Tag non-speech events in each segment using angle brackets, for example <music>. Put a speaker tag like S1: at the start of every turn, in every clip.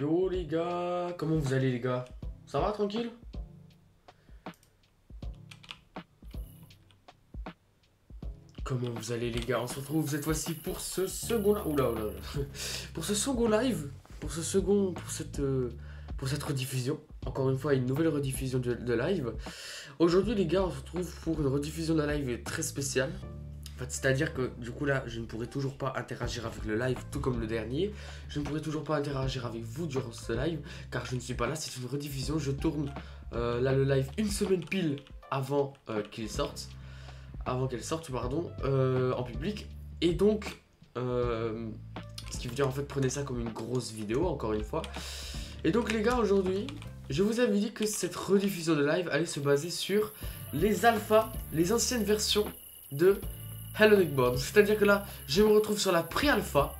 S1: Yo les gars, comment vous allez les gars? Ça va tranquille? Comment vous allez les gars? On se retrouve cette fois-ci pour ce second oula. <laughs> pour ce second live, pour ce second pour cette euh, pour cette rediffusion. Encore une fois, une nouvelle rediffusion de, de live. Aujourd'hui les gars, on se retrouve pour une rediffusion d'un live très spécial. C'est-à-dire que du coup là, je ne pourrai toujours pas interagir avec le live, tout comme le dernier. Je ne pourrai toujours pas interagir avec vous durant ce live, car je ne suis pas là. C'est une rediffusion. Je tourne euh, là le live une semaine pile avant euh, qu'il sorte, avant qu'elle sorte, pardon, euh, en public. Et donc, ce qui veut dire en fait, prenez ça comme une grosse vidéo, encore une fois. Et donc les gars, aujourd'hui, je vous avais dit que cette rediffusion de live allait se baser sur les alphas, les anciennes versions de Hello Nickboard. C'est-à-dire que là, je me retrouve sur la pré-alpha.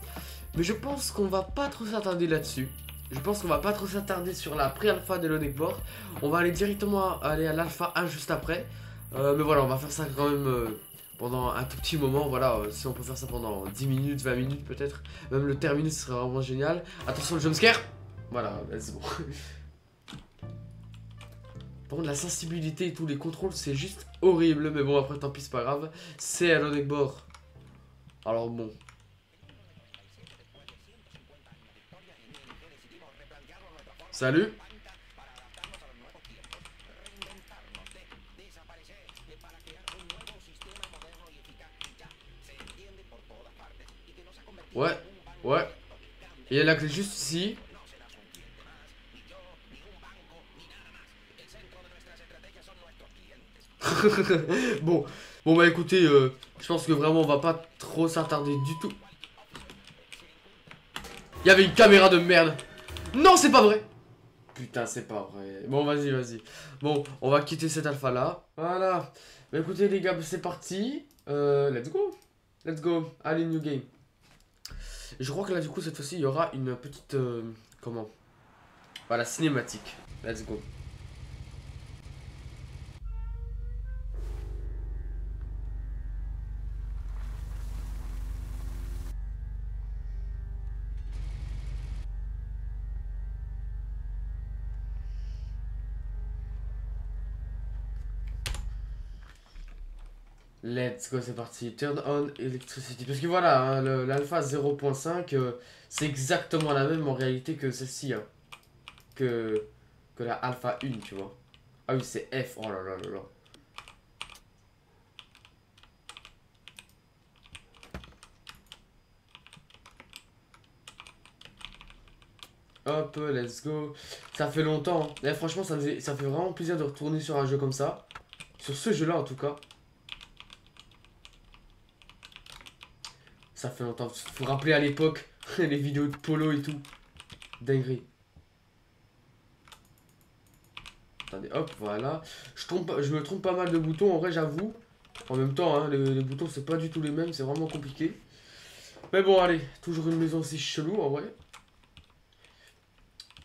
S1: Mais je pense qu'on va pas trop s'attarder là-dessus. Je pense qu'on va pas trop s'attarder sur la pré-alpha de Hello Nickboard. On va aller directement aller à l'alpha 1 juste après. Euh, mais voilà, on va faire ça quand même euh, pendant un tout petit moment. Voilà, euh, si on peut faire ça pendant 10 minutes, 20 minutes peut-être. Même le terminer, ce serait vraiment génial. Attention, le jumpscare. Voilà, let's go. <laughs> La sensibilité et tous les contrôles, c'est juste horrible. Mais bon, après, tant pis, c'est pas grave. C'est à bord. Alors bon. Salut Ouais, ouais. Il y a la clé juste ici. <laughs> bon, bon bah écoutez, euh, je pense que vraiment on va pas trop s'attarder du tout. Il y avait une caméra de merde. Non, c'est pas vrai. Putain, c'est pas vrai. Bon, vas-y, vas-y. Bon, on va quitter cette alpha là. Voilà. Bah écoutez les gars, c'est parti. Euh, let's go. Let's go. Allez, new game. Je crois que là, du coup, cette fois-ci, il y aura une petite... euh, comment? Voilà, cinématique. Let's go. Let's go, c'est parti. Turn on electricity. Parce que voilà, hein, l'alpha 0.5, euh, c'est exactement la même en réalité que celle-ci. hein. Que, que la alpha 1, tu vois. Ah oui, c'est F. Oh là là là là. Hop, let's go. Ça fait longtemps. hein. Eh, franchement, ça, ça fait vraiment plaisir de retourner sur un jeu comme ça. Sur ce jeu-là, en tout cas. Ça fait longtemps. Faut rappeler à l'époque <laughs> les vidéos de polo et tout. Dinguerie. Attendez, hop, voilà. Je, trompe, me trompe pas mal de boutons, en vrai, j'avoue. En même temps, hein, les, boutons, c'est pas du tout les mêmes, c'est vraiment compliqué. Mais bon, allez, toujours une maison aussi chelou, en vrai.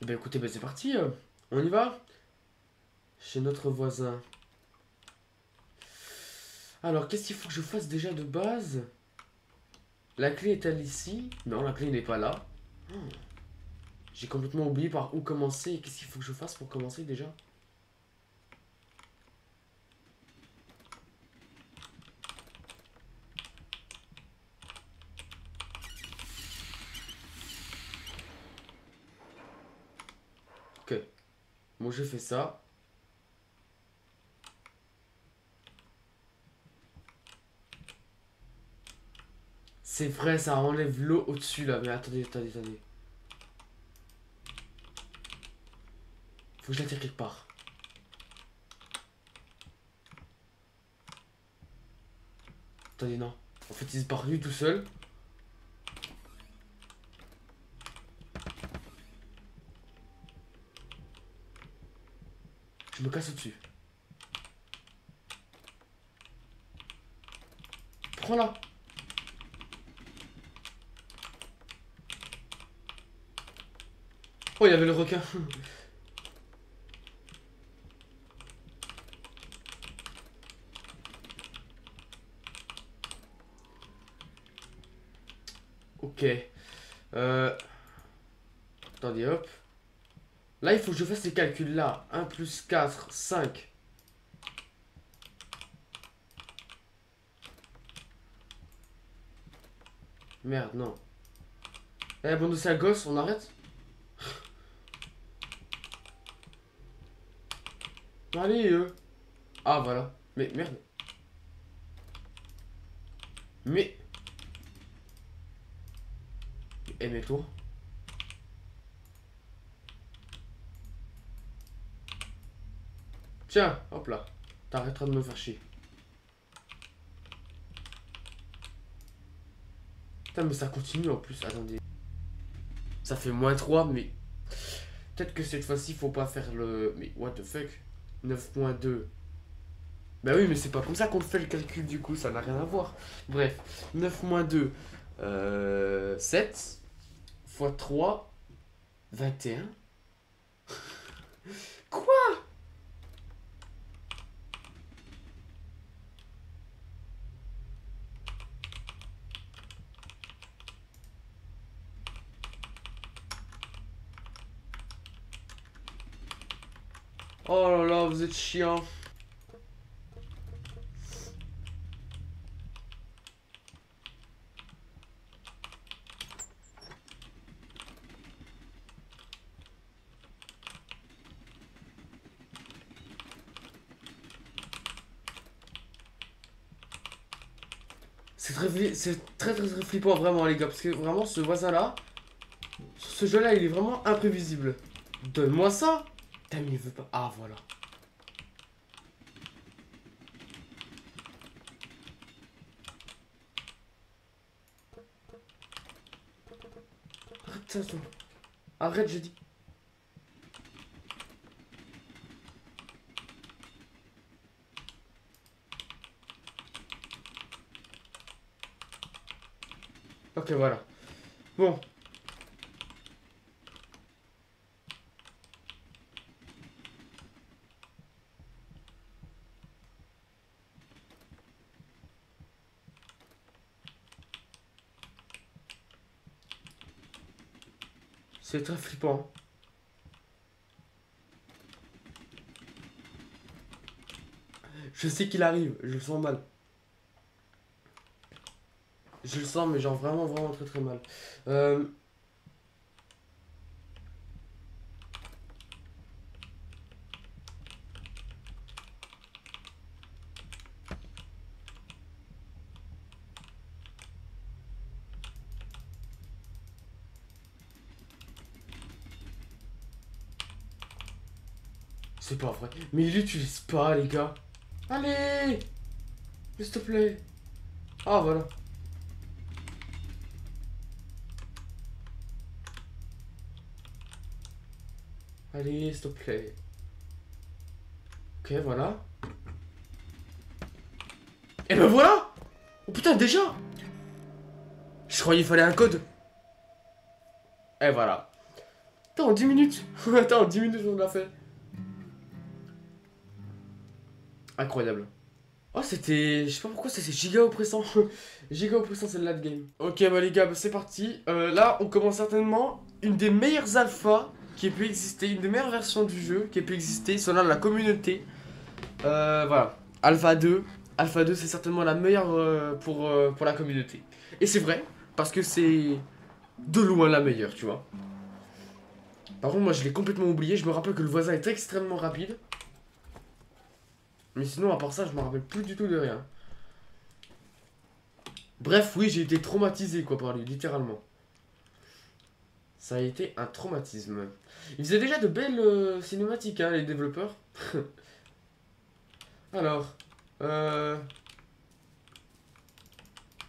S1: Eh Ben écoutez, ben c'est parti. euh. On y va Chez notre voisin. Alors, qu'est-ce qu'il faut que je fasse déjà de base? La clé est-elle ici? Non, la clé n'est pas là. Oh. J'ai complètement oublié par où commencer. et Qu'est-ce qu'il faut que je fasse pour commencer déjà? Ok. Bon, j'ai fait ça. C'est vrai, ça enlève l'eau au-dessus là. Mais attendez, attendez, attendez. Faut que je la tire quelque part. Attendez, non. En fait, il se barre lui tout seul. Je me casse au-dessus. Prends-la. Oh, il y avait le requin. <laughs> ok. Euh... Attendez, hop. Là, il faut que je fasse ces calculs-là. 1 plus 4, 5. Merde, non. Eh, bon, c'est un gosse, on arrête? Allez, euh. Ah, voilà. Mais, merde. Mais... Eh, mais toi Tiens, hop là. T'arrêteras de me faire chier. Putain, mais ça continue en plus. Attendez. Ça fait moins 3, mais... Peut-être que cette fois-ci, faut pas faire le... Mais what the fuck? 9.2. Bah oui, mais c'est pas comme ça qu'on fait le calcul du coup, ça n'a rien à voir. Bref, 9 2, euh, 7, x 3, 21. Quoi Oh là là, vous êtes chiant. C'est très, c'est très, très très flippant vraiment les gars parce que vraiment ce voisin là, ce jeu là il est vraiment imprévisible. Donne-moi ça mais il pas. Ah, voilà. Toi. Arrête, j'ai dit. Ok, voilà. Bon, C'est très flippant. Je sais qu'il arrive, je le sens mal. Je le sens, mais genre vraiment, vraiment très très mal. Euh... C'est pas vrai. Mais il l'utilise pas, les gars. Allez S'il te plaît. Ah, voilà. Allez, s'il te plaît. Ok, voilà. Et ben voilà Oh putain, déjà Je croyais qu'il fallait un code. Et voilà. Attends, 10 minutes <laughs> Attends, 10 minutes on l'a fait. Incroyable. Oh, c'était. Je sais pas pourquoi c'est giga oppressant. <laughs> giga oppressant, c'est le late game. Ok, bah les gars, bah, c'est parti. Euh, là, on commence certainement une des meilleures alphas qui ait pu exister, une des meilleures versions du jeu qui ait pu exister selon la communauté. Euh, voilà. Alpha 2. Alpha 2, c'est certainement la meilleure euh, pour, pour la communauté. Et c'est vrai, parce que c'est de loin la meilleure, tu vois. Par contre, moi, je l'ai complètement oublié. Je me rappelle que le voisin est extrêmement rapide. Mais sinon, à part ça, je me rappelle plus du tout de rien. Bref, oui, j'ai été traumatisé, quoi, par lui, littéralement. Ça a été un traumatisme. Ils faisaient déjà de belles euh, cinématiques, hein, les développeurs. <laughs> Alors, euh...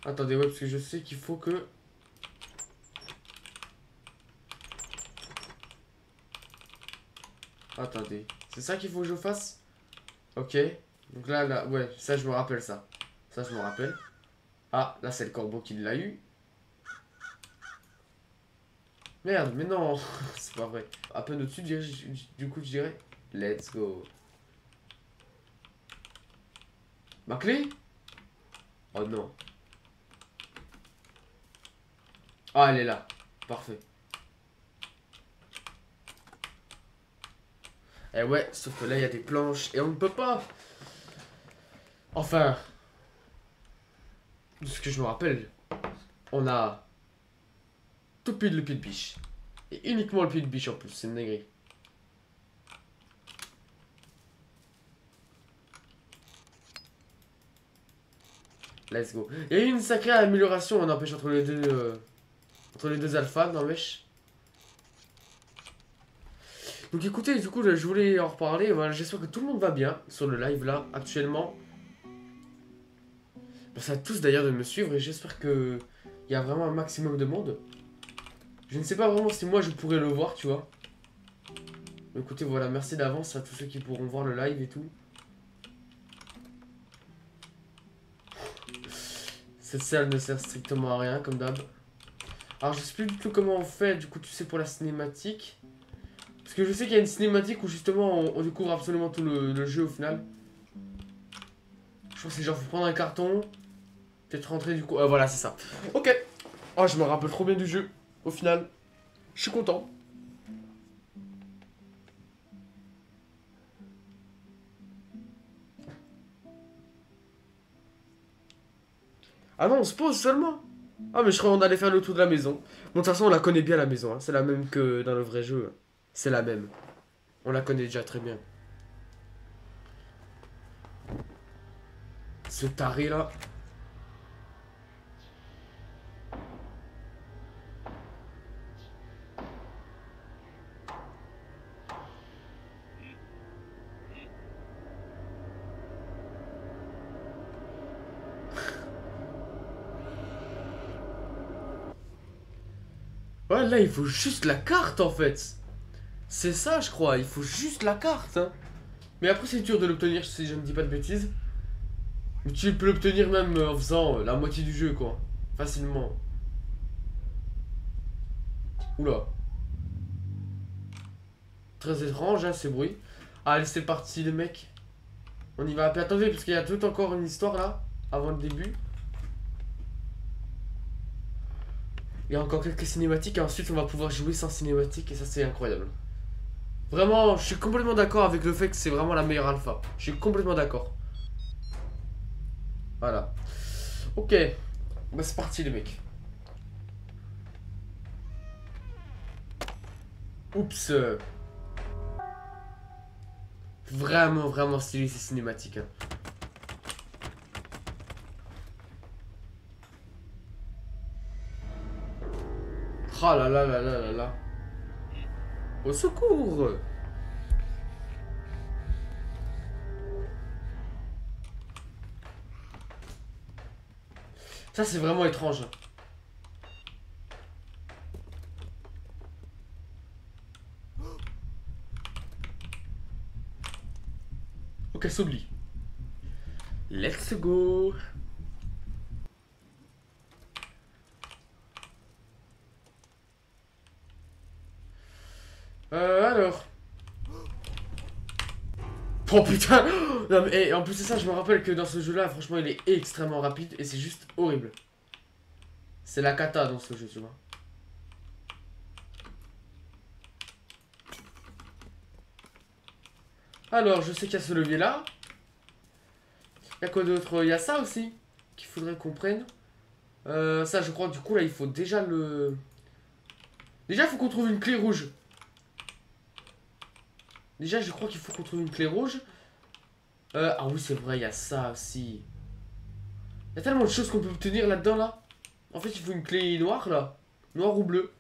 S1: Attendez, ouais, parce que je sais qu'il faut que... Attendez, c'est ça qu'il faut que je fasse? Ok. Donc là, là, ouais, ça je me rappelle ça. Ça je me rappelle. Ah, là c'est le corbeau qui l'a eu. Merde, mais non, <laughs> c'est pas vrai. À peine au-dessus, du coup je dirais, let's go. Ma clé Oh non. Ah, elle est là. Parfait. Eh ouais, sauf que là, il y a des planches et on ne peut pas. Enfin, de ce que je me rappelle, on a tout pile le pied de biche. Et uniquement le pied de biche en plus, c'est une. Let's go. Il y a eu une sacrée amélioration, on empêche entre les deux, euh, entre les deux alphas, n'empêche. Donc écoutez, du coup, je voulais en reparler. Voilà, J'espère que tout le monde va bien sur le live là, actuellement. Merci à tous d'ailleurs de me suivre et j'espère que il y a vraiment un maximum de monde. Je ne sais pas vraiment si moi je pourrais le voir, tu vois. écoutez, voilà, merci d'avance à tous ceux qui pourront voir le live et tout. Cette salle ne sert strictement à rien, comme d'hab. Alors, je sais plus du tout comment on fait, du coup, tu sais, pour la cinématique. Parce que je sais qu'il y a une cinématique où, justement, on, découvre absolument tout le, jeu, au final. Je crois que genre, faut prendre un carton, peut-être rentrer, du coup... Euh, voilà, c'est ça. Ok. Oh, je me rappelle trop bien du jeu, au final. Je suis content. Ah non, on se pose seulement. Ah, mais je crois qu'on allait faire le tour de la maison. Bon, de toute façon, on la connaît bien la maison. Hein. C'est la même que dans le vrai jeu. C'est la même. On la connaît déjà très bien. Ce taré là. <laughs> Ouais, là, il faut juste la carte, en fait. C'est ça, je crois. Il faut juste la carte. Hein. Mais après, c'est dur de l'obtenir, si je ne dis pas de bêtises. Mais tu peux l'obtenir même en faisant euh, la moitié du jeu, quoi. Facilement. Oula. Très étrange, hein, ces bruits. Allez, c'est parti, les mecs. On y va. attendez, parce qu'il y a tout encore une histoire, là. Avant le début. Il y a encore quelques cinématiques et ensuite on va pouvoir jouer sans cinématique et ça c'est incroyable. Vraiment, je suis complètement d'accord avec le fait que c'est vraiment la meilleure alpha. Je suis complètement d'accord. Voilà. Ok. Bah c'est parti les mecs. Oups. Vraiment, vraiment stylé ces cinématiques. Hein. Oh là là là là là là. Au secours Ça c'est vraiment étrange. Ok, s'oublie. Let's go Euh, alors. Oh putain <gasps> non, mais, Et en plus de ça, je me rappelle que dans ce jeu-là, franchement, il est extrêmement rapide et c'est juste horrible. C'est la cata dans ce jeu, tu vois. Alors, je sais qu'il y a ce levier-là. Il y a quoi d'autre? Il y a ça aussi, qu'il faudrait qu'on prenne. Euh, ça, je crois, du coup, là, il faut déjà le... Déjà, il faut qu'on trouve une clé rouge. Déjà, je crois qu'il faut qu'on trouve une clé rouge. Euh, ah oui, c'est vrai, il y a ça aussi. Il y a tellement de choses qu'on peut obtenir là-dedans, là. En fait, il faut une clé noire, là. Noire ou bleu.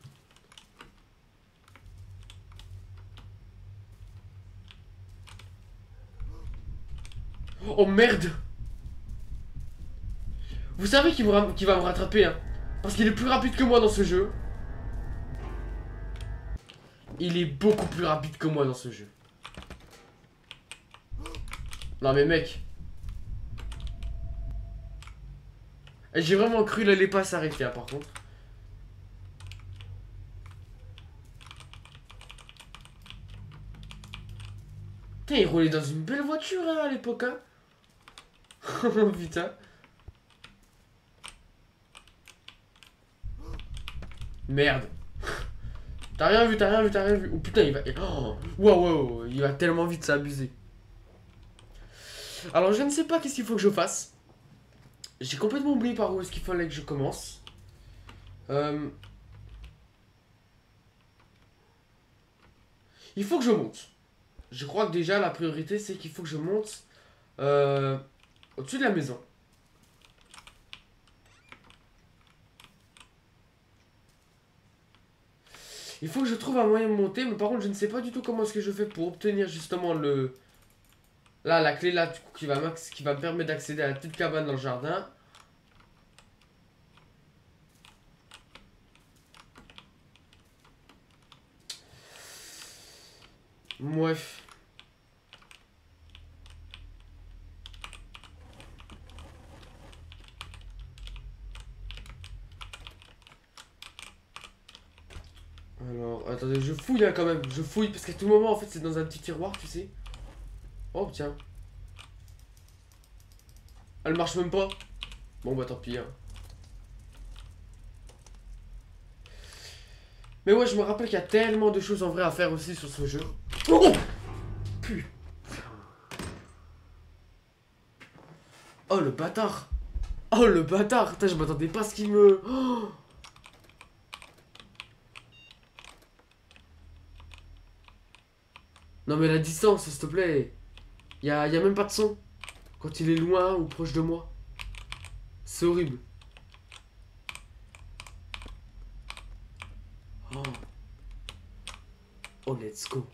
S1: Oh merde Vous savez qu'il va me rattraper, hein. Parce qu'il est plus rapide que moi dans ce jeu. Il est beaucoup plus rapide que moi dans ce jeu. Non mais mec. J'ai vraiment cru qu'il allait pas s'arrêter hein, par contre. Putain, il roulait dans une belle voiture hein, à l'époque hein. <laughs> putain. Merde. T'as rien vu, t'as rien vu, t'as rien vu. Oh putain, il va. Oh, wow, wow, il va tellement vite, abusé. Alors, je ne sais pas qu'est-ce qu'il faut que je fasse. J'ai complètement oublié par où est-ce qu'il fallait que je commence. Euh... Il faut que je monte. Je crois que déjà la priorité c'est qu'il faut que je monte euh, au-dessus de la maison. Il faut que je trouve un moyen de monter, mais par contre je ne sais pas du tout comment est-ce que je fais pour obtenir justement le... Là, la clé là, du coup, qui va, qui va me permettre d'accéder à la petite cabane dans le jardin. Bref. Alors, attendez, je fouille hein, quand même. Je fouille parce qu'à tout moment, en fait, c'est dans un petit tiroir, tu sais. Oh, tiens. Elle marche même pas. Bon, bah tant pis. Hein. Mais ouais, je me rappelle qu'il y a tellement de choses en vrai à faire aussi sur ce jeu. Oh Putain. Oh le bâtard Oh le bâtard Putain, je m'attendais pas à ce qu'il me... Non mais la distance, s'il te plaît. Y a, y a même pas de son. Quand il est loin ou proche de moi. C'est horrible. Oh. Oh, let's go.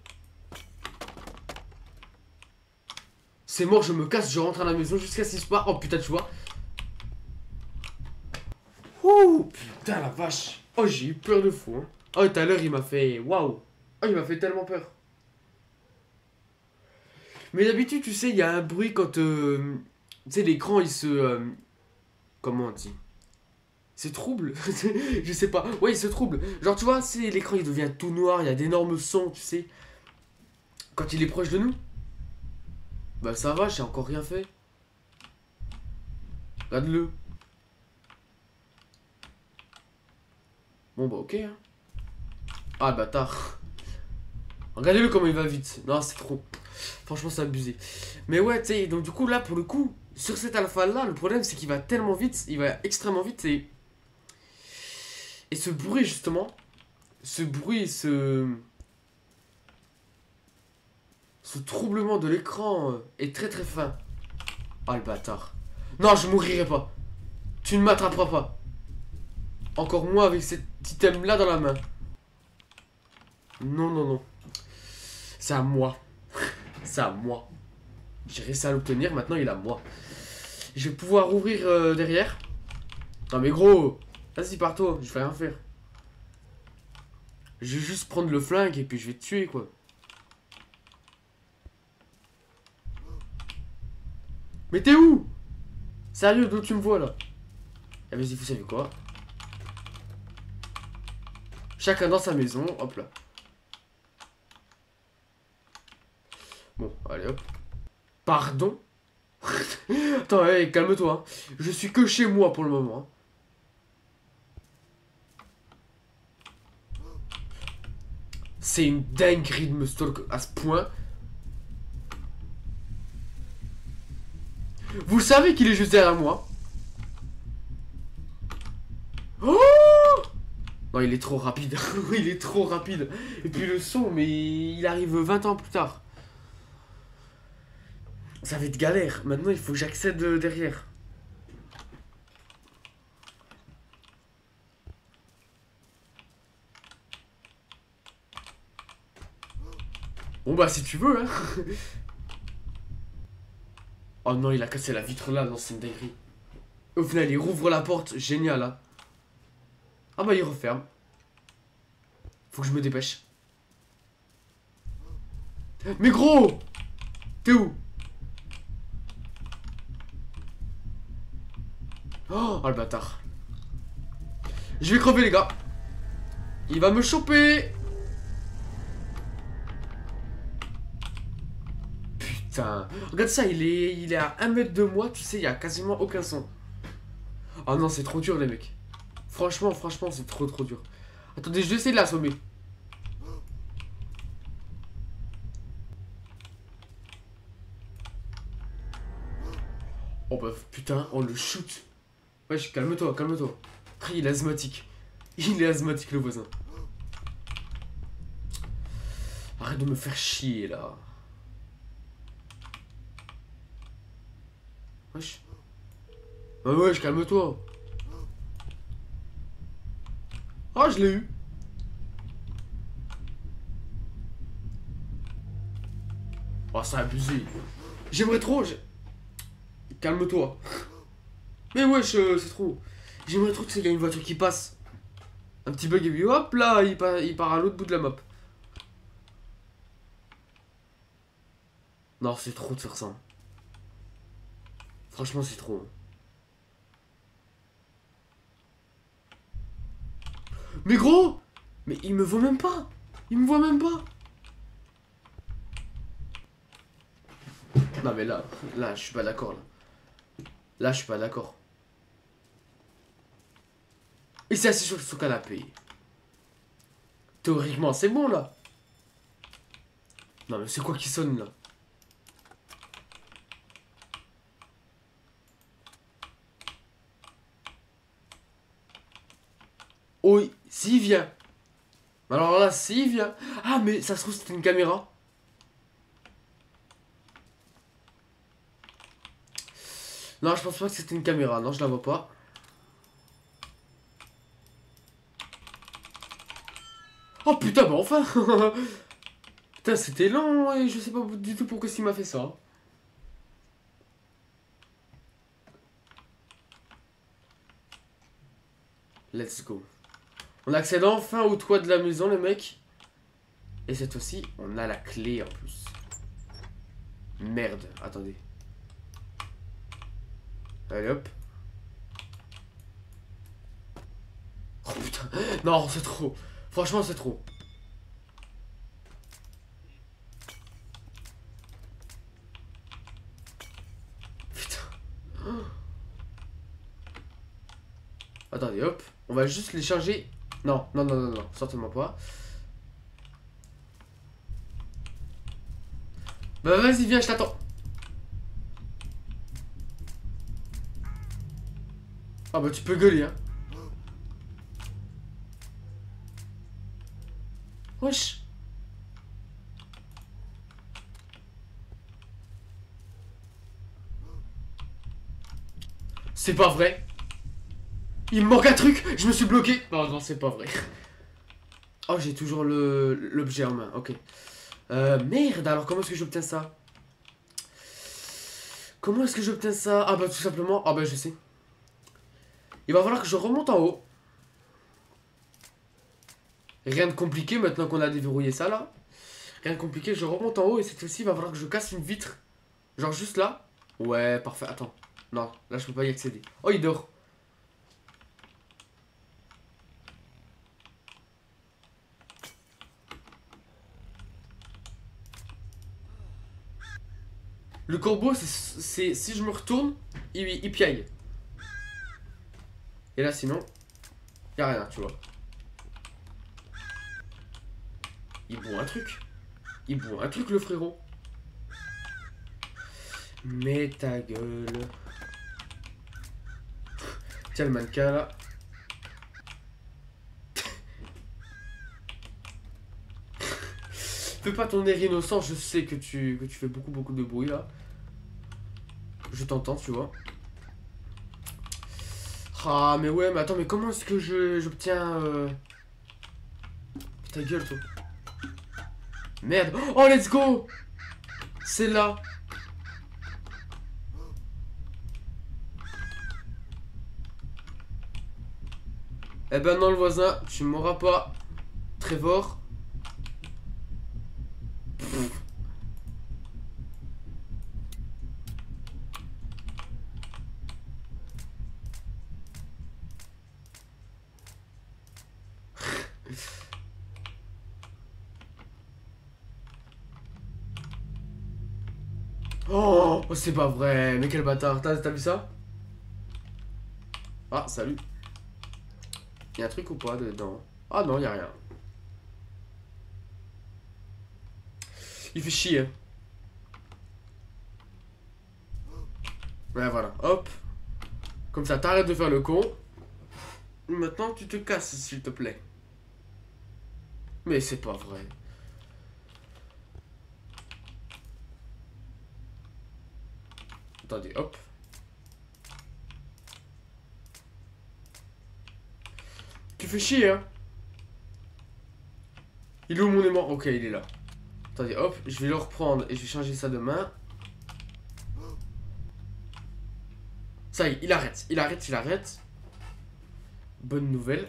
S1: C'est mort, je me casse, je rentre à la maison jusqu'à ce qu'il se passe. Oh putain, tu vois. Ouh, putain la vache. Oh, j'ai eu peur de fou. Hein. Oh, tout à l'heure, il m'a fait. Waouh. Oh, il m'a fait tellement peur. Mais d'habitude, tu sais, il y a un bruit quand. Euh, tu sais, l'écran, il se. Euh, comment on dit? C'est trouble? <laughs> Je sais pas. Ouais, il se trouble. Genre, tu vois, c'est l'écran, il devient tout noir, il y a d'énormes sons, tu sais. Quand il est proche de nous. Bah ça va, j'ai encore rien fait. Regarde-le. Bon bah ok. Hein. Ah bâtard. <laughs> Regardez-le comment il va vite. Non, c'est trop. Franchement, c'est abusé. Mais ouais, tu sais, donc du coup, là, pour le coup, sur cet alpha-là, le problème, c'est qu'il va tellement vite, il va extrêmement vite, et... Et ce bruit, justement, ce bruit, ce ce troublement de l'écran euh, est très très fin. Ah le bâtard. Non, je mourirai pas. Tu ne m'attraperas pas. Encore moins avec cet item là dans la main. Non, non, non. C'est à moi. C'est à moi. J'ai réussi à l'obtenir, maintenant il est à moi. Je vais pouvoir ouvrir euh, derrière. Non mais gros, vas-y pars-toi, je vais rien faire. Je vais juste prendre le flingue et puis je vais te tuer quoi. Mais t'es où? Sérieux, d'où tu me vois là? Eh vas-y, vous savez quoi? Chacun dans sa maison, hop là. Bon, allez hop. Pardon? <laughs> Attends, calme-toi. Hein. Je suis que chez moi pour le moment. Hein. C'est une dinguerie de me stalk à ce point. Vous savez qu'il est juste derrière moi. Oh Non, il est trop rapide. <laughs> il est trop rapide. Et puis le son, mais il arrive 20 ans plus tard. Ça va être galère. Maintenant, il faut que j'accède derrière. Bon bah si tu veux hein <laughs> Oh non, il a cassé la vitre là, dans cette dinguerie. Au final, il rouvre la porte, génial. Hein. Ah bah il referme. Faut que je me dépêche. Mais gros T'es où? Oh, le bâtard. Je vais crever les gars. Il va me choper. Putain. Regarde ça, il est, il est à 1 mètre de moi. Tu sais, il y a quasiment aucun son. Oh non, c'est trop dur les mecs. Franchement, franchement, c'est trop trop dur. Attendez, je vais essayer de l'assommer. Oh bah, putain, on le shoot. Wesh, calme-toi, calme-toi. Il est asthmatique. <laughs> Il est asthmatique le voisin. Arrête de me faire chier là. Wesh. Ah wesh, calme-toi. Ah, je l'ai eu. Oh, c'est abusé. J'aimerais trop. Calme-toi. Mais wesh, euh, c'est trop. J'aimerais trop qu'il y ait une voiture qui passe. Un petit bug et puis hop là, il part, il part à l'autre bout de la map. Non, c'est trop de faire ça. Franchement, c'est trop. Mais gros Mais il me voit même pas Il me voit même pas Non mais là, là, je suis pas d'accord là. Là, je suis pas d'accord. Il s'est assis sur son canapé. Théoriquement, c'est bon là. Non mais c'est quoi qui sonne là? Oh, s'il vient. Alors là, s'il vient. Ah, mais ça se trouve, c'était une caméra. Non, je pense pas que c'était une caméra. Non, je la vois pas. Oh putain, bah enfin <laughs> Putain, c'était long et je sais pas du tout pourquoi il m'a fait ça. Let's go. On accède enfin au toit de la maison, les mecs. Et cette fois-ci, on a la clé en plus. Merde, attendez. Allez hop. Oh putain. Non, c'est trop. Franchement, c'est trop. Putain. Attendez, hop. On va juste les charger non, non, non, non, non, certainement pas. Bah vas-y, viens, je t'attends. Ah bah tu peux gueuler, hein. Wesh. C'est pas vrai. Il me manque un truc Je me suis bloqué Non, non, c'est pas vrai. Oh, j'ai toujours l'objet en main. Ok. Euh, merde, alors comment est-ce que j'obtiens ça? Comment est-ce que j'obtiens ça? Ah bah tout simplement... Ah bah je sais. Il va falloir que je remonte en haut. Rien de compliqué maintenant qu'on a déverrouillé ça là. Rien de compliqué, je remonte en haut et cette fois-ci il va falloir que je casse une vitre. Genre juste là. Ouais, parfait. Attends. Non, là je peux pas y accéder. Oh, il dort. Le corbeau, c'est si je me retourne, il, il piaille. Et là, sinon, y a rien, tu vois. Il boit un truc. Il boit un truc, le frérot. Mais ta gueule. Tiens le mannequin là. Fais pas ton air innocent, je sais que tu, fais beaucoup beaucoup de bruit là. Je t'entends, tu vois. Ah, mais ouais, mais attends, mais comment est-ce que j'obtiens... Euh... Ta gueule, toi? Merde. Oh, let's go C'est là. Eh ben non, le voisin, tu m'auras pas. Trevor. Oh, c'est pas vrai, mais quel bâtard. T'as vu ça? Ah, salut. Y'a un truc ou pas dedans? Ah non, y'a rien. Il fait chier. Ouais, voilà, hop. Comme ça, t'arrêtes de faire le con. Maintenant, tu te casses, s'il te plaît. Mais c'est pas vrai. Attendez, hop. Tu fais chier, hein Il est où mon aimant? Ok, il est là. Attendez, hop, je vais le reprendre et je vais changer ça de main. Ça y est, il arrête, il arrête, il arrête. Bonne nouvelle.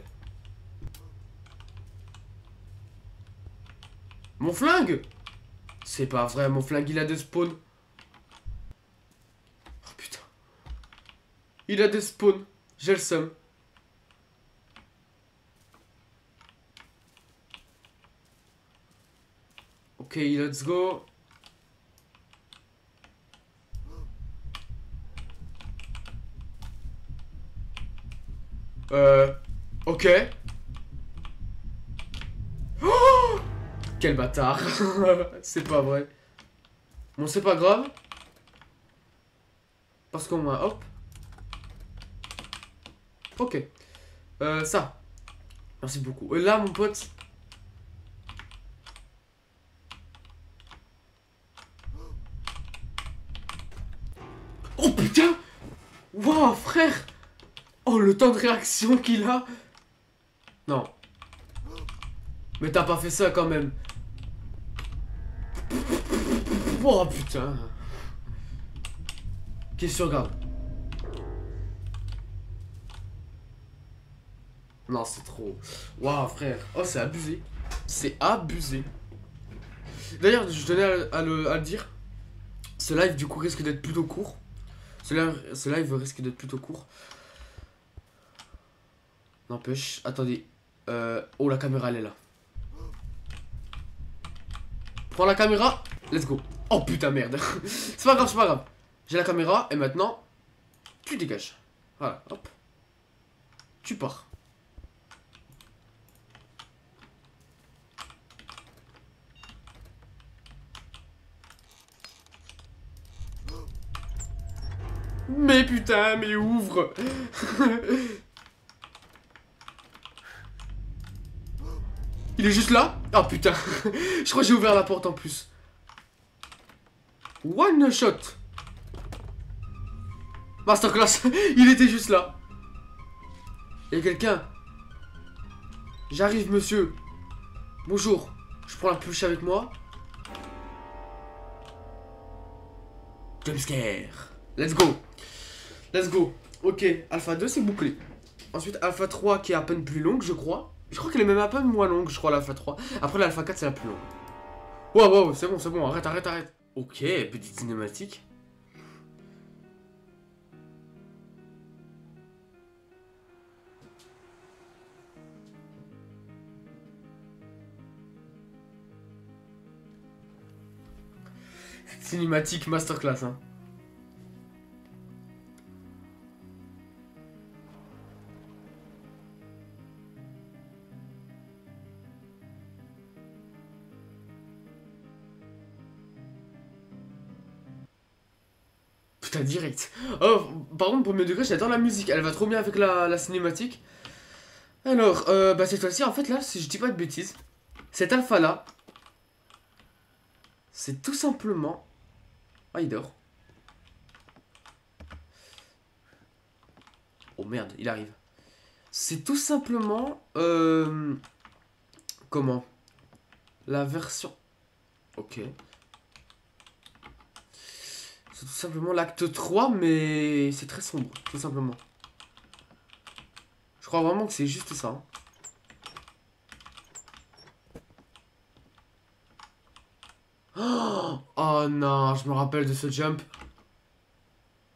S1: Mon flingue C'est pas vrai, mon flingue il a des spawns. Oh putain. Il a des spawns. J'ai le seum. Ok, let's go. Euh... Ok. Oh Quel bâtard. <laughs> c'est pas vrai. Bon, c'est pas grave. Parce qu'au moins, hop. Ok. Euh, ça. Merci beaucoup. Et là, mon pote. Oh putain Waouh, frère Oh, le temps de réaction qu'il a Non. Mais t'as pas fait ça quand même. Oh putain. Qu'est-ce que Non, c'est trop. Waouh, frère. Oh, c'est abusé. C'est abusé. D'ailleurs, je tenais à, le, dire. Ce live, du coup, risque d'être plutôt court. Ce live, ce live risque d'être plutôt court. N'empêche, attendez. Euh, oh, la caméra, elle est là. Prends la caméra, let's go. Oh putain, merde. <laughs> c'est pas grave, c'est pas grave. J'ai la caméra et maintenant, tu dégages. Voilà, hop. Tu pars. Mais putain, mais ouvre. Il est juste là? Oh putain. Je crois que j'ai ouvert la porte en plus. One shot. Masterclass <laughs> Il était juste là. Il y a quelqu'un. J'arrive monsieur. Bonjour. Je prends la pluche avec moi. Jumpscare Let's go Let's go Ok, Alpha 2 c'est bouclé. Ensuite Alpha 3 qui est à peine plus longue je crois. Je crois qu'elle est même un peu moins longue, je crois, l'Alpha 3. Après, l'Alpha 4, c'est la plus longue. Wow, wow, c'est bon, c'est bon, arrête, arrête, arrête. Ok, petite cinématique. Cinématique masterclass, hein. Direct. Oh, par contre, premier degré, j'adore la musique. Elle va trop bien avec la, cinématique. Alors, euh, bah cette fois-ci, en fait, là, si je dis pas de bêtises, cet alpha-là, c'est tout simplement... Ah, il dort. Oh merde, il arrive. C'est tout simplement... Euh, comment? La version... Ok. C'est tout simplement l'acte 3, mais c'est très sombre, tout simplement. Je crois vraiment que c'est juste ça. Hein. Oh, oh, non, je me rappelle de ce jump.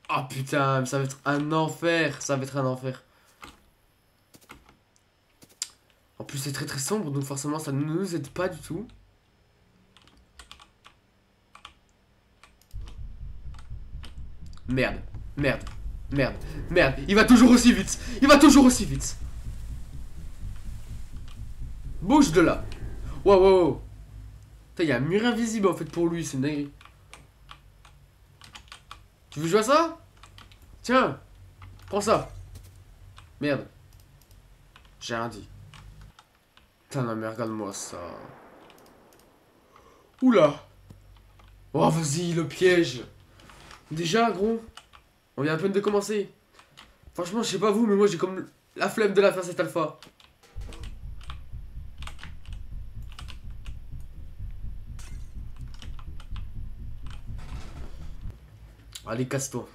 S1: Oh putain, ça va être un enfer. Ça va être un enfer. En plus, c'est très très sombre, donc forcément, ça ne nous aide pas du tout. Merde, merde, merde, merde. Il va toujours aussi vite. Il va toujours aussi vite. Bouge de là. Wow, wow, wow. Il y a un mur invisible en fait pour lui, c'est une. Tu veux jouer à ça? Tiens Prends ça Merde. J'ai rien dit. Putain, non mais regarde-moi ça. Oula Oh, vas-y, le piège Déjà, gros On vient à peine de commencer. Franchement, je sais pas vous, mais moi j'ai comme la flemme de la faire cette alpha. Allez, casse-toi.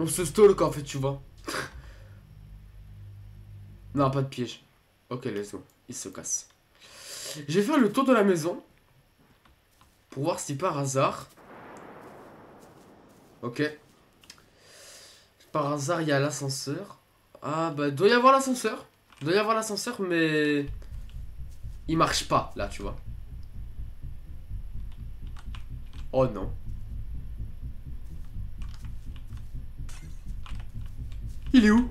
S1: On se stalk en fait, tu vois. <laughs> non, pas de piège. Ok, let's go. Il se casse. Je vais faire le tour de la maison. Pour voir si par hasard... Ok. Par hasard, il y a l'ascenseur. Ah, bah, doit y avoir l'ascenseur. Doit y avoir l'ascenseur, mais... Il marche pas, là, tu vois. Oh non. Il est où?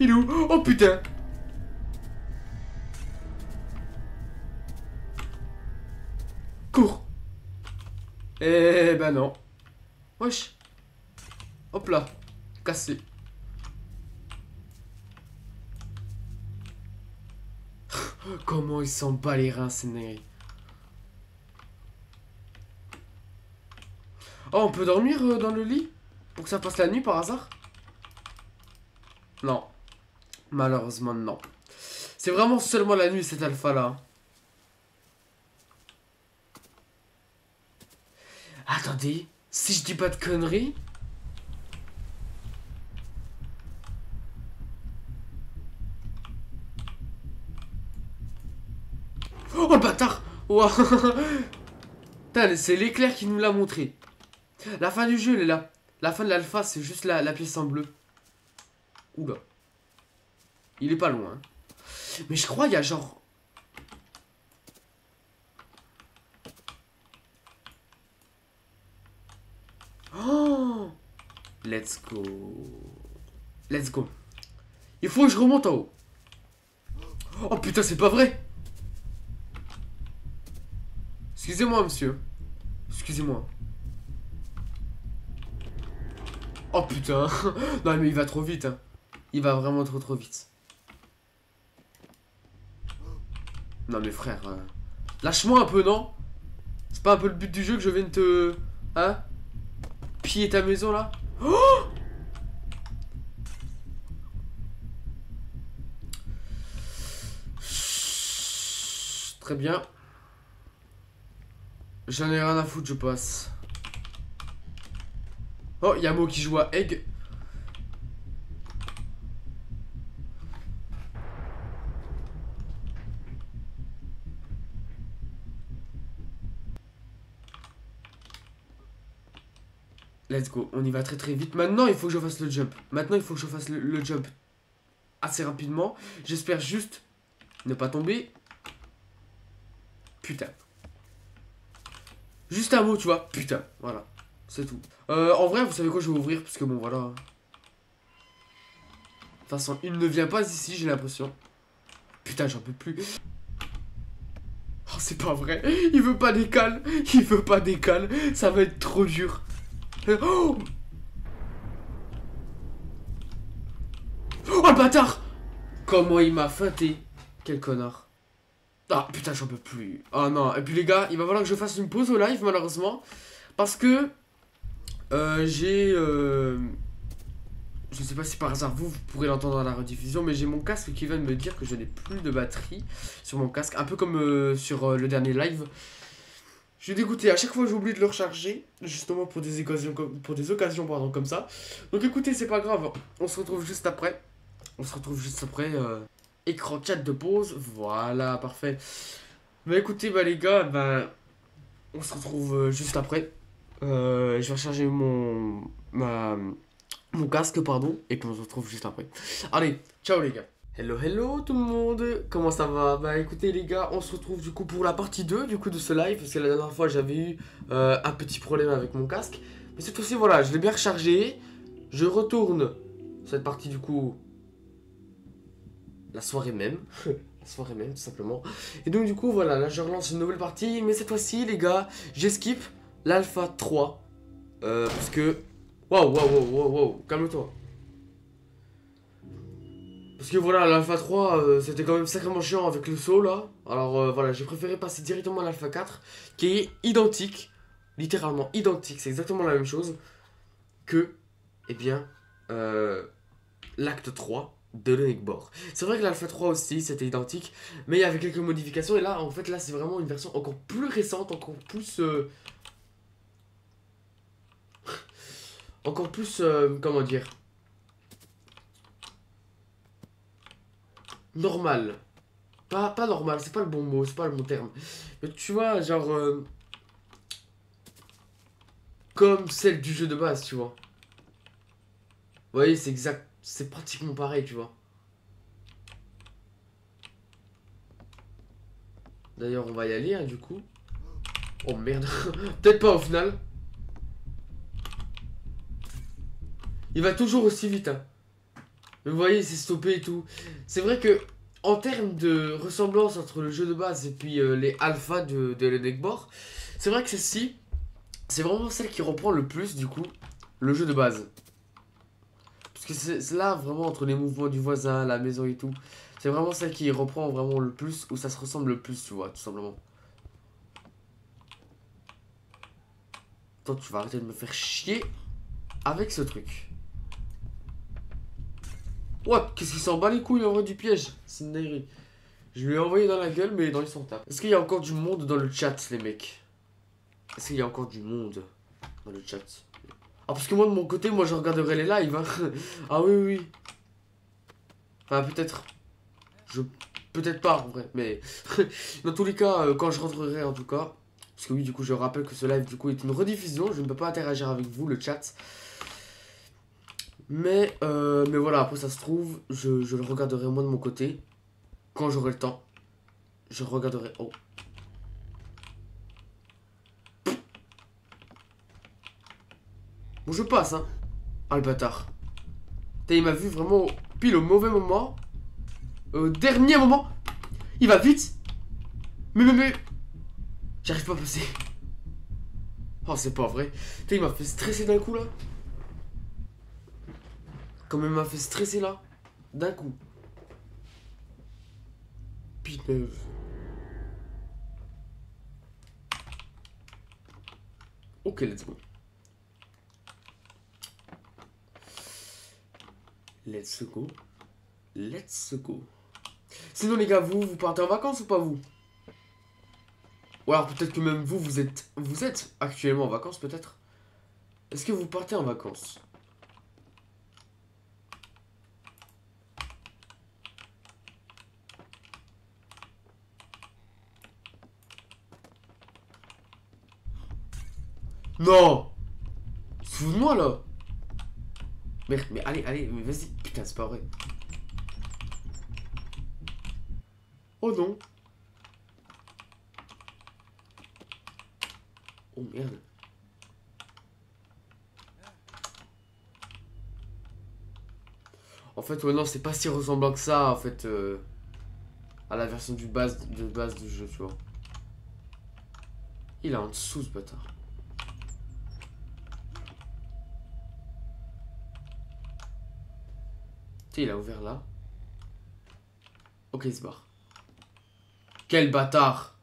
S1: Il est où? Oh putain Cours Eh ben non. Wesh. Hop là. Cassé. <laughs> Comment il s'en bat les reins, ces Oh, on peut dormir euh, dans le lit? Pour que ça passe la nuit par hasard? Non. Malheureusement, non. C'est vraiment seulement la nuit, cette alpha-là. Attendez, si je dis pas de conneries... Oh le bâtard wow. <laughs> C'est l'éclair qui nous l'a montré. La fin du jeu, elle est là. La fin de l'alpha, c'est juste la, la pièce en bleu. Oula. Il est pas loin. Mais je crois il y a genre... Oh Let's go. Let's go. Il faut que je remonte en haut. Oh putain, c'est pas vrai Excusez-moi, monsieur. Excusez-moi. Oh putain <laughs> Non mais il va trop vite hein. Il va vraiment trop trop vite. Non mais frère, euh, lâche-moi un peu, non? C'est pas un peu le but du jeu que je vienne te... Hein? Piller ta maison, là? Oh Très bien. J'en ai rien à foutre, je passe. Oh, il y a un mot qui joue à egg. Let's go, on y va très très vite. Maintenant, il faut que je fasse le jump. Maintenant, il faut que je fasse le, jump assez rapidement. J'espère juste ne pas tomber. Putain. Juste un mot, tu vois. Putain, voilà. C'est tout. Euh, en vrai, vous savez quoi, je vais ouvrir. Parce que bon, voilà. De toute façon, il ne vient pas ici, j'ai l'impression. Putain, j'en peux plus. Oh, c'est pas vrai. Il veut pas décaler. Il veut pas décaler. Ça va être trop dur. Oh le bâtard! Comment il m'a feinté. Quel connard. Ah putain j'en peux plus. Oh non. Et puis les gars il va falloir que je fasse une pause au live malheureusement. Parce que euh, J'ai euh, Je sais pas si par hasard vous, vous pourrez l'entendre dans la rediffusion Mais j'ai mon casque qui vient de me dire que je n'ai plus de batterie Sur mon casque. Un peu comme euh, sur le dernier live je suis dégoûté, à chaque fois j'oublie de le recharger, justement pour des occasions, pour des occasions comme ça. Donc écoutez, c'est pas grave, on se retrouve juste après. On se retrouve juste après. Euh, écran chat de pause, voilà, parfait. Bah écoutez, bah les gars, bah, on se retrouve euh, juste après. Euh, je vais recharger mon, ma, mon casque, pardon, et puis on se retrouve juste après. Allez, ciao les gars Hello hello tout le monde, comment ça va? Bah écoutez les gars, on se retrouve du coup pour la partie 2 du coup de ce live Parce que la dernière fois j'avais eu euh, un petit problème avec mon casque Mais cette fois-ci voilà, je l'ai bien rechargé Je retourne cette partie du coup la soirée même. <laughs> la soirée même tout simplement. Et donc du coup voilà, là je relance une nouvelle partie. Mais cette fois-ci les gars, j'esquipe l'alpha 3. Euh, parce que... Waouh, waouh, waouh, waouh, waouh, calme-toi. Parce que voilà, l'Alpha 3, euh, c'était quand même sacrément chiant avec le saut là. Alors euh, voilà, j'ai préféré passer directement à l'Alpha 4, qui est identique, littéralement identique, c'est exactement la même chose que, eh bien, euh, l'acte 3 de l'Enigborg. C'est vrai que l'Alpha 3 aussi, c'était identique, mais il y avait quelques modifications, et là, en fait, là, c'est vraiment une version encore plus récente, encore plus... <laughs> encore plus, comment dire normal. Pas, pas normal, c'est pas le bon mot, c'est pas le bon terme. Mais tu vois, genre... Euh, comme celle du jeu de base, tu vois. Vous voyez, c'est exact... C'est pratiquement pareil, tu vois. D'ailleurs, on va y aller, hein, du coup. Oh merde. <laughs> Peut-être pas au final. Il va toujours aussi vite, hein. Vous voyez, c'est stoppé et tout. C'est vrai que, en termes de ressemblance entre le jeu de base et puis euh, les alphas de, de c'est vrai que celle-ci, c'est vraiment celle qui reprend le plus, du coup, le jeu de base. Parce que c'est là, vraiment, entre les mouvements du voisin, la maison et tout, c'est vraiment celle qui reprend vraiment le plus, où ça se ressemble le plus, tu vois, tout simplement. Toi, tu vas arrêter de me faire chier avec ce truc. What? Qu'est-ce qu'il s'en bat les couilles en vrai du piège? C'est une dinguerie. Je lui ai envoyé dans la gueule, mais dans les tape. Est-ce qu'il y a encore du monde dans le chat, les mecs? Est-ce qu'il y a encore du monde dans le chat? Ah, parce que moi, de mon côté, moi, je regarderai les lives. Hein. <laughs> ah oui, oui. Enfin, peut-être. Je... Peut-être pas, en vrai. Mais <laughs> dans tous les cas, euh, quand je rentrerai, en tout cas. Parce que oui, du coup, je rappelle que ce live, du coup, est une rediffusion. Je ne peux pas interagir avec vous, le chat. Mais, euh, mais voilà, après ça se trouve, je, le regarderai moi de mon côté. Quand j'aurai le temps. Je regarderai. Oh. Bon, je passe, hein. Ah, le bâtard. Il m'a vu vraiment pile au mauvais moment. Au dernier moment. Il va vite. Mais, mais, mais. J'arrive pas à passer. Oh, c'est pas vrai. il m'a fait stresser d'un coup, là. Comme elle m'a fait stresser là, d'un coup. Putain. Ok, let's go. Let's go. Let's go. Sinon les gars, vous, vous partez en vacances ou pas vous? Ou alors peut-être que même vous, vous êtes, vous êtes actuellement en vacances peut-être? Est-ce que vous partez en vacances? Non Fous-moi là Merde, mais allez, allez, mais vas-y. Putain, c'est pas vrai. Oh non Oh merde. En fait, ouais, non, c'est pas si ressemblant que ça, en fait, euh, à la version du base, de base du jeu, tu vois. Il est en dessous, ce bâtard. Il a ouvert là. Ok, il se barre. Quel bâtard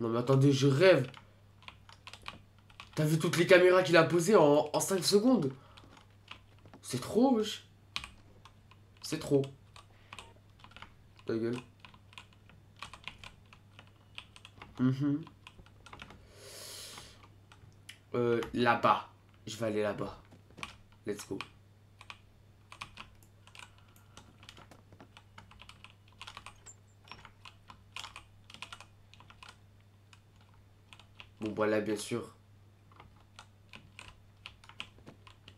S1: Non mais attendez, je rêve. T'as vu toutes les caméras qu'il a posées en, en 5 secondes? C'est trop, wesh. C'est trop. Ta gueule. Mhm. euh, là-bas. Je vais aller là-bas. Let's go. Bon voilà bien sûr.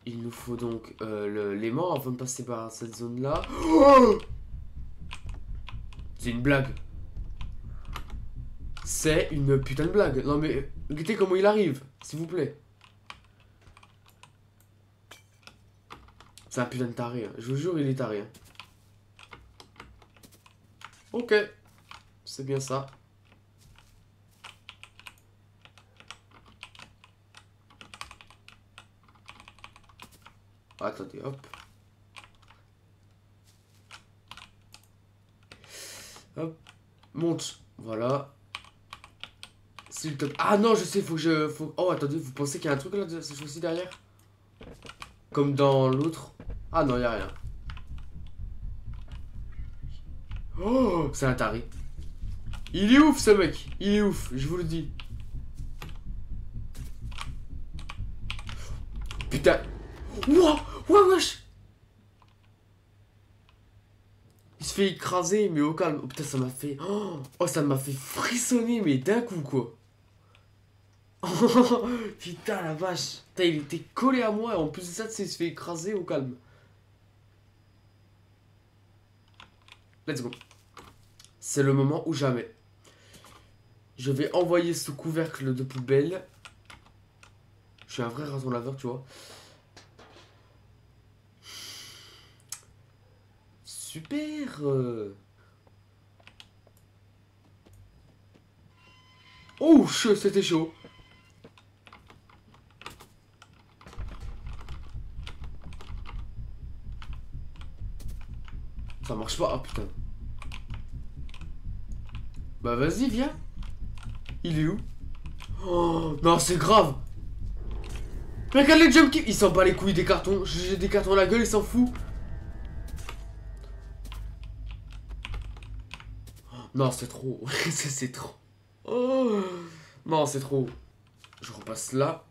S1: Il nous faut donc euh, avant de passer par cette zone là. C'est une blague. C'est une putain de blague. Non mais, regardez comment il arrive, s'il vous plaît. C'est un putain de taré. hein. Je vous jure, il est taré. hein. Ok. C'est bien ça. Attendez, hop. Hop. Monte. Voilà. C'est le top. Ah non, je sais, faut que je. Faut... Oh, attendez, vous pensez qu'il y a un truc là, cette fois-ci derrière? Comme dans l'autre Ah non, y a rien. Oh, c'est un taré. Il est ouf ce mec. Il est ouf, je vous le dis. Putain. Ouah, ouah, wesh. Il se fait écraser, mais au calme. Oh, putain, ça m'a fait. Oh, oh, ça m'a fait frissonner, mais d'un coup, quoi. <laughs> Putain, la vache. Putain, il était collé à moi, et en plus de ça, il se fait écraser au calme. Let's go. C'est le moment ou jamais. Je vais envoyer ce couvercle de poubelle. Je suis un vrai raton laveur, tu vois. Super. Oh, c'était chaud. Ça marche pas, ah putain. Bah vas-y, viens. Il est où? Oh, non, c'est grave. Regarde les jump Il s'en bat les couilles des cartons. J'ai des cartons à la gueule, il s'en fout. Non, c'est trop. <laughs> c'est trop. Oh. Non, c'est trop. Je repasse là.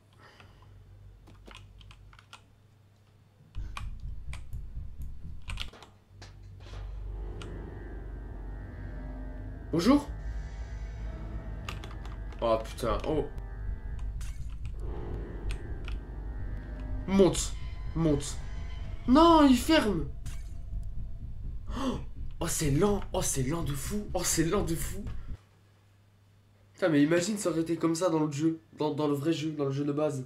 S1: Bonjour Oh putain, oh. Monte, monte. Non, il ferme. Oh, oh, c'est lent, oh c'est lent de fou, oh c'est lent de fou. Putain mais imagine ça aurait été comme ça dans le jeu, dans, dans le vrai jeu, dans le jeu de base.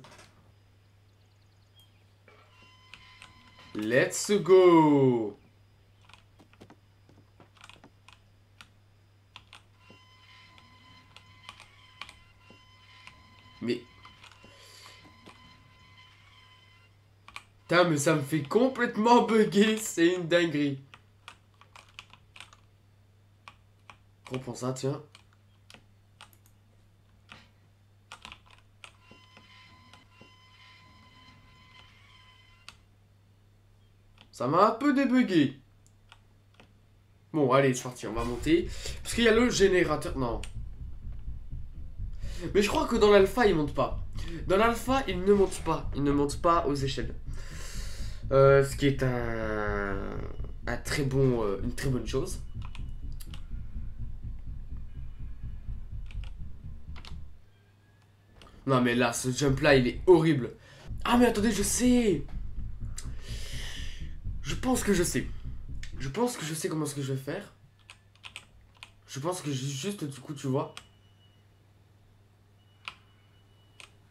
S1: Let's go Mais... Putain, mais ça me fait complètement <laughs> bugger, c'est une dinguerie. Reprends ça, tiens. Ça m'a un peu débugué. Bon, allez, c'est parti, on va monter. Parce qu'il y a le générateur... Non. Mais je crois que dans l'alpha, il monte pas. Dans l'alpha, il ne monte pas. Il ne monte pas aux échelles. Euh, ce qui est un, un très bon, euh, une très bonne chose. Non mais là, ce jump là, il est horrible. Ah mais attendez, je sais. Je pense que je sais. Je pense que je sais comment ce que je vais faire. Je pense que ju- juste du coup, tu vois.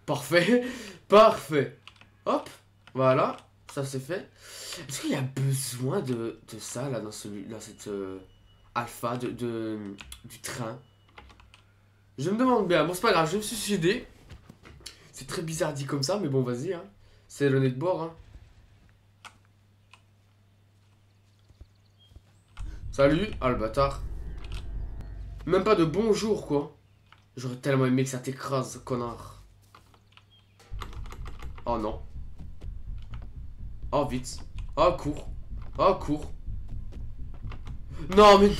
S1: Parfait, <laughs> parfait. Hop, voilà, ça c'est fait. Est-ce qu'il y a besoin de, ça là dans celui, dans cette euh, alpha de, du train? Je me demande bien. Bon c'est pas grave, je vais me suicider. C'est très bizarre dit comme ça, mais bon vas-y. Hein. C'est le nez de bord. Hein. Salut, ah. Même pas de bonjour quoi. J'aurais tellement aimé que ça t'écrase, connard. Oh non. Oh vite. Oh cours. Oh cours. Non mais non.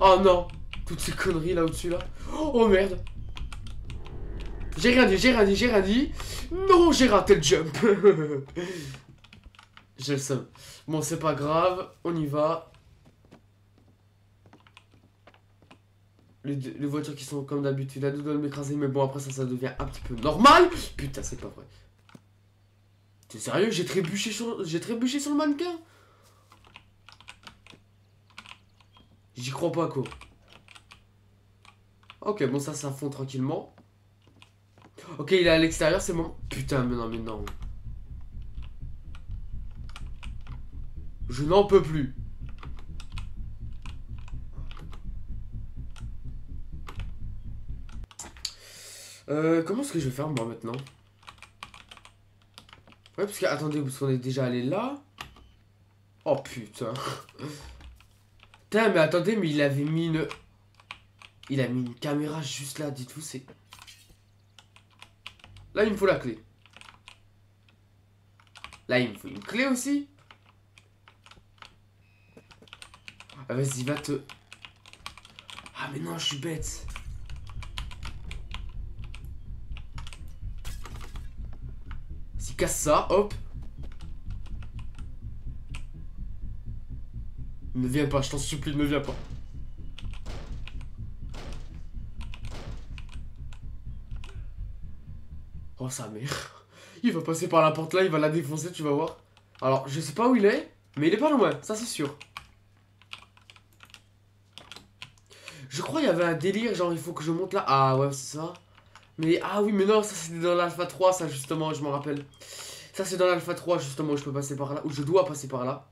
S1: Oh non. Toutes ces conneries là au-dessus là. Oh merde. J'ai rien dit, j'ai rien dit, j'ai rien dit. Non, j'ai raté le jump. <laughs> j'ai le seum. Bon, c'est pas grave. On y va. Les, voitures qui sont comme d'habitude à deux doigts de m'écraser, mais bon, après ça, ça devient un petit peu normal. Putain, c'est pas vrai. T'es sérieux? J'ai trébuché sur, sur le mannequin? J'y crois pas, quoi. Ok, bon, ça, ça fond tranquillement. Ok, il est à l'extérieur, c'est bon. Putain, mais non, mais non. Je n'en peux plus. Euh, comment est-ce que je vais faire moi maintenant? Ouais, parce que, attendez, parce qu'on est déjà allé là. Oh putain. Putain, mais attendez, mais il avait mis une... Il a mis une caméra juste là, dites-vous, c'est... Là, il me faut la clé. Là, il me faut une clé aussi. Ah, vas-y, va te... Ah, mais non, je suis bête. Casse ça, hop. Ne viens pas, je t'en supplie, ne viens pas. Oh sa mère. Il va passer par la porte là, il va la défoncer, tu vas voir. Alors, je sais pas où il est, mais il est pas loin, ça c'est sûr. Je crois qu'il y avait un délire, genre il faut que je monte là. Ah ouais, c'est ça. Mais ah oui, mais non, ça c'était dans l'alpha 3, ça justement, je m'en rappelle. Ça c'est dans l'alpha 3 justement où je peux passer par là, où je dois passer par là.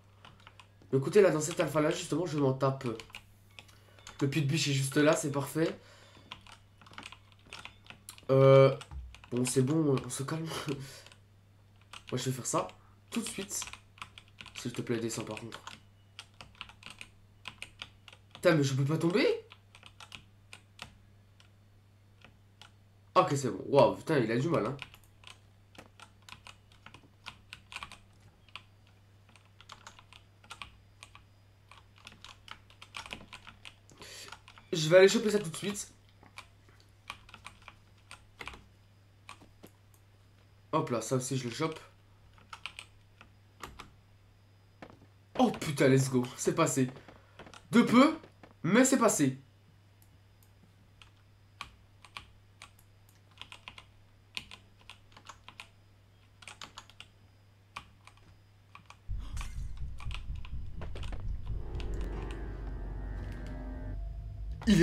S1: écoutez, là dans cet alpha là, justement, je m'en tape. Le puits de biche est juste là, c'est parfait. Euh, Bon, c'est bon, on se calme. <laughs> Moi, je vais faire ça tout de suite. S'il te plaît, descends par contre. Putain, mais je peux pas tomber? Ok, c'est bon. Waouh, putain, il a du mal, hein. Je vais aller choper ça tout de suite. Hop là, ça aussi je le chope. Oh putain, let's go. C'est passé. De peu, mais c'est passé.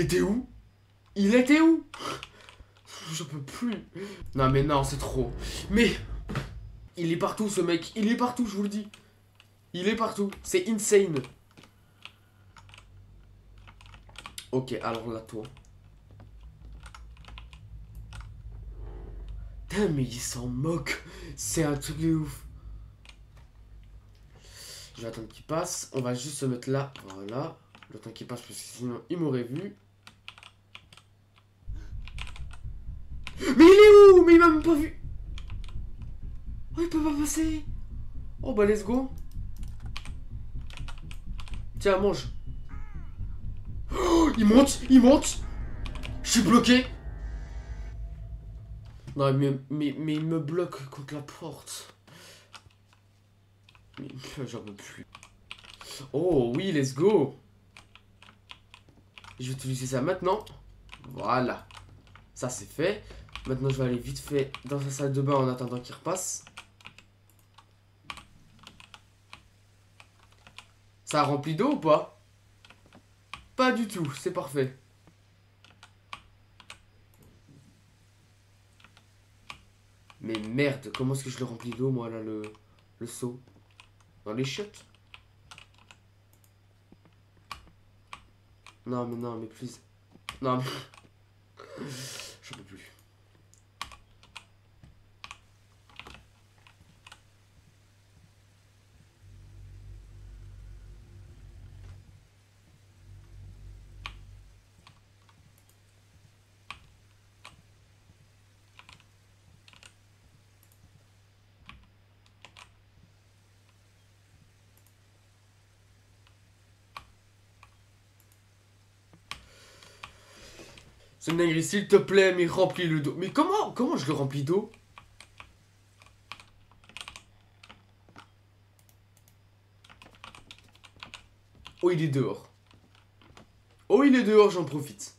S1: Était où? Il était où? Je peux plus. Non mais non, c'est trop. Mais il est partout ce mec, il est partout, je vous le dis. Il est partout, c'est insane. Ok, alors là toi. Putain mais il s'en moque. C'est un truc de ouf. Je vais attendre qu'il passe. On va juste se mettre là. Voilà. Le temps qu'il passe parce que sinon il m'aurait vu. Mais il est où? Mais il m'a même pas vu Oh, il peut pas passer Oh, bah, let's go Tiens, mange oh, Il monte Il monte Je suis bloqué Non, mais, mais, mais il me bloque contre la porte. Mais <laughs> j'en peux plus. Oh, oui, let's go Je vais utiliser ça maintenant. Voilà. Ça, c'est fait. Maintenant, je vais aller vite fait dans sa salle de bain en attendant qu'il repasse. Ça a rempli d'eau ou pas? Pas du tout, c'est parfait. Mais merde, comment est-ce que je le remplis d'eau, moi, là, le, le seau? Dans les chiottes? Non, mais non, mais plus... Non, mais... <laughs> J'en peux plus. S'il te plaît, mais remplis le dos. Mais comment, comment je le remplis d'eau? Oh, il est dehors. Oh, il est dehors, j'en profite.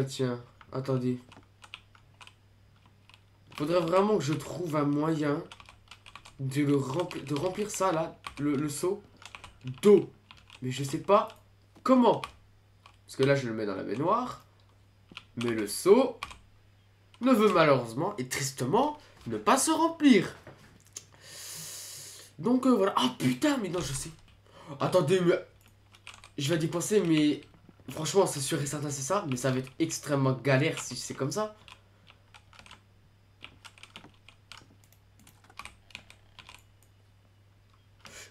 S1: Tiens. Attendez. Faudrait vraiment que je trouve un moyen de, le remplir, de remplir ça là le, seau d'eau. Mais je sais pas comment. Parce que là, je le mets dans la baignoire. Mais le seau ne veut malheureusement et tristement ne pas se remplir. Donc euh, voilà. Ah putain, mais non, je sais. Attendez, mais... Je vais dépenser, mais... Franchement, c'est sûr et certain, c'est ça. Mais ça va être extrêmement galère si c'est comme ça.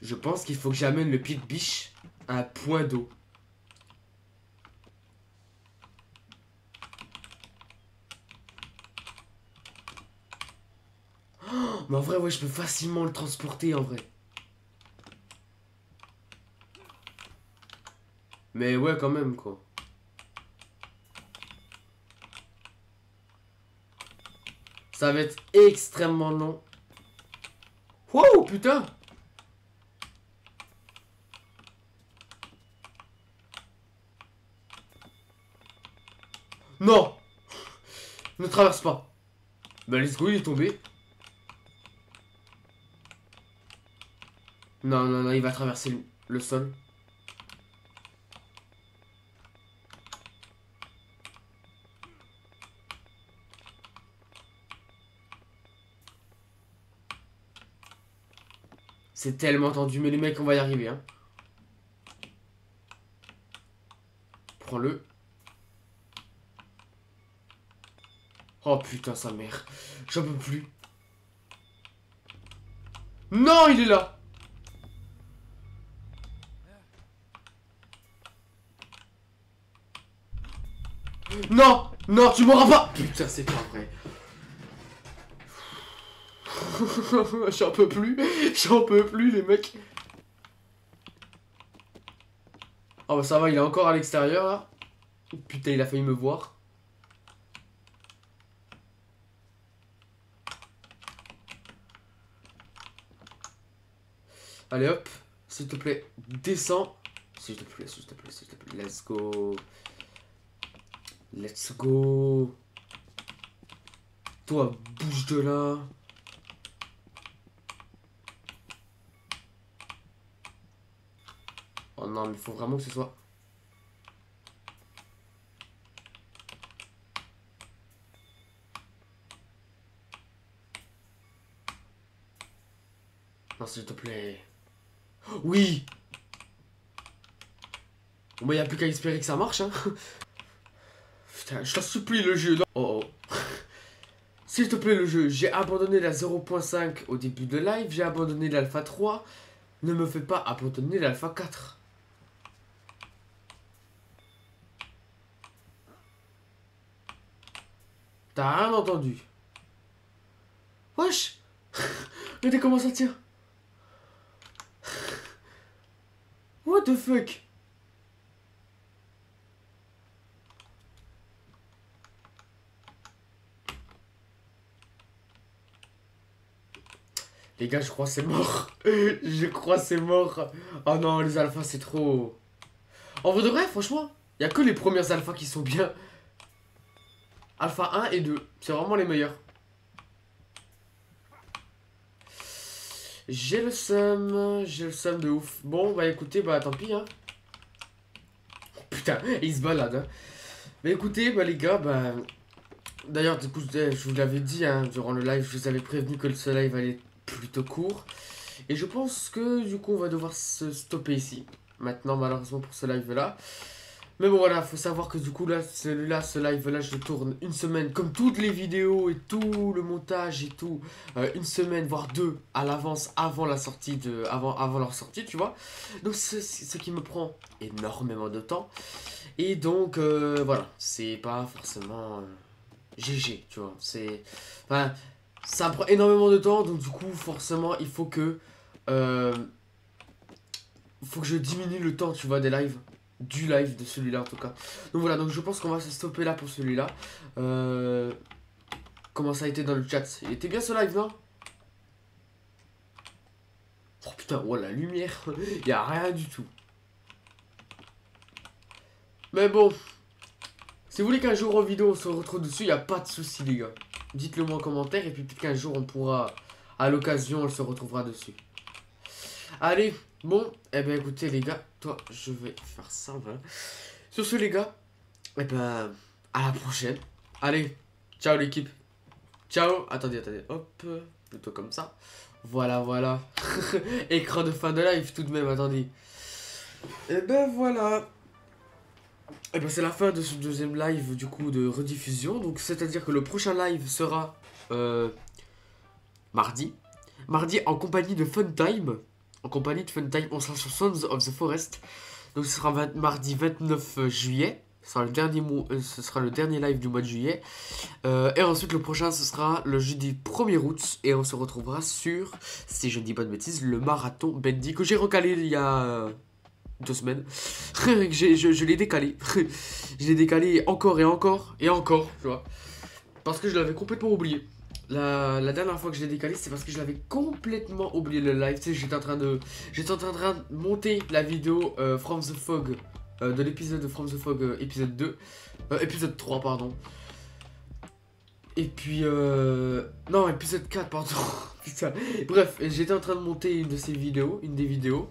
S1: Je pense qu'il faut que j'amène le de biche à un point d'eau. <gasps> Mais en vrai, ouais, je peux facilement le transporter en vrai. Mais ouais, quand même, quoi. Ça va être extrêmement long. Wow, putain Non Ne traverse pas. Bah let's go, il est tombé. Non, non, non, il va traverser le, le sol. C'est tellement tendu, mais les mecs, on va y arriver. Hein. Prends-le. Oh putain, sa mère. J'en peux plus. Non, il est là. Non Non, tu m'auras pas Putain, c'est pas vrai. <laughs> J'en peux plus. J'en peux plus, les mecs. Oh bah ça va, il est encore à l'extérieur, là. Putain, il a failli me voir. Allez hop, s'il te plaît, descends. S'il te plaît, s'il te plaît, s'il te plaît, let's go. Let's go. Toi, bouge de là. Oh non, mais il faut vraiment que ce soit... Non, s'il te plaît. Oui Bon, bah, a plus qu'à espérer que ça marche, hein. Putain, je t'en supplie, le jeu. Oh oh. <laughs> S'il te plaît, le jeu, j'ai abandonné la 0.5 au début de live, j'ai abandonné l'alpha 3. Ne me fais pas abandonner l'alpha 4. T'as rien entendu. Wesh Regardez comment ça tient What the fuck? Les gars, je crois c'est mort. <laughs> je crois c'est mort. Oh non, les alphas, c'est trop... En vrai de vrai, franchement, il a que les premières alphas qui sont bien. Alpha 1 et 2, c'est vraiment les meilleurs. J'ai le seum, j'ai le seum de ouf. Bon, bah écoutez, bah tant pis, hein. putain, <laughs> il se balade, hein. Bah écoutez, bah les gars, bah... D'ailleurs, du coup, je vous l'avais dit, hein, durant le live, je vous avais prévenu que ce live allait plutôt court. Et je pense que, du coup, on va devoir se stopper ici. Maintenant, malheureusement, pour ce live-là. Mais bon voilà, faut savoir que du coup là, celui-là, ce live là, je le tourne une semaine, comme toutes les vidéos et tout le montage et tout, euh, une semaine voire deux à l'avance avant la sortie de, avant, avant leur sortie, tu vois. Donc ce qui me prend énormément de temps. Et donc euh, voilà, c'est pas forcément GG, euh, tu vois. C'est, ça prend énormément de temps, donc du coup forcément il faut que, faut que je diminue le temps, tu vois, des lives du live de celui-là en tout cas. Donc voilà, donc je pense qu'on va se stopper là pour celui-là. Euh, comment ça a été dans le chat? Il était bien ce live, non? Oh putain, oh la lumière, <laughs> il n'y a rien du tout. Mais bon, si vous voulez qu'un jour en vidéo on se retrouve dessus, il n'y a pas de souci les gars. Dites-le moi en commentaire et puis peut-être qu'un jour on pourra, à l'occasion, on se retrouvera dessus. Allez, bon, eh ben écoutez les gars, toi, je vais faire ça, voilà. Sur ce les gars, eh ben, à la prochaine. Allez, ciao l'équipe. Ciao. Attendez, attendez, hop, plutôt comme ça. Voilà, voilà. <laughs> Écran de fin de live tout de même, attendez. Et eh ben voilà. Et eh ben c'est la fin de ce deuxième live du coup de rediffusion. Donc c'est-à-dire que le prochain live sera euh, mardi. Mardi en compagnie de Funtime. En compagnie de Funtime, on sera sur Sons of the Forest. Donc ce sera mardi 29 juillet. Ce sera, le dernier euh, ce sera le dernier live du mois de juillet. Euh, et ensuite, le prochain, ce sera le jeudi 1er août. Et on se retrouvera sur, si je ne dis pas de bêtises, le marathon Bendy que j'ai recalé il y a deux semaines. <laughs> je, je l'ai décalé. <laughs> je l'ai décalé encore et encore et encore, tu vois. Parce que je l'avais complètement oublié. La, dernière fois que je l'ai décalé, c'est parce que je l'avais complètement oublié le live. J'étais en train de, j'étais en train de monter la vidéo euh, From the Fog euh, de l'épisode de From the Fog, euh, épisode 2, épisode 3, pardon. Et puis, non, épisode 4, pardon. <laughs> Bref, j'étais en train de monter une de ces vidéos, une des vidéos,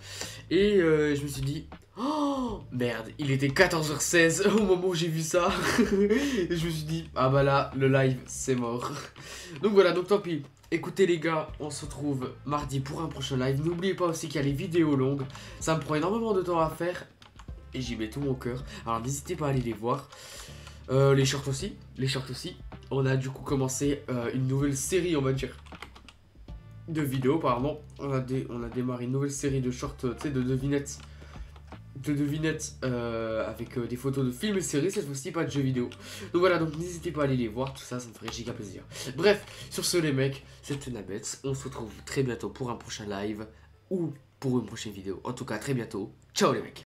S1: et je me suis dit, Oh merde, il était 14h16 <laughs> au moment où j'ai vu ça. et je me suis dit, ah bah là, le live, c'est mort. Donc voilà, donc tant pis. Écoutez les gars, on se retrouve mardi pour un prochain live. N'oubliez pas aussi qu'il y a les vidéos longues. Ça me prend énormément de temps à faire. Et j'y mets tout mon cœur. Alors n'hésitez pas à aller les voir. Euh, les shorts aussi. Les shorts aussi. On a du coup commencé euh, une nouvelle série, on va dire. De vidéos, pardon. On a, on a démarré une nouvelle série de shorts, tu de devinettes de devinettes euh, avec euh, des photos de films et séries, cette fois-ci pas de jeux vidéo. Donc voilà, donc n'hésitez pas à aller les voir, tout ça, ça me ferait giga plaisir. Bref, sur ce les mecs, c'était Nabets, on se retrouve très bientôt pour un prochain live ou pour une prochaine vidéo. En tout cas, très bientôt. Ciao les mecs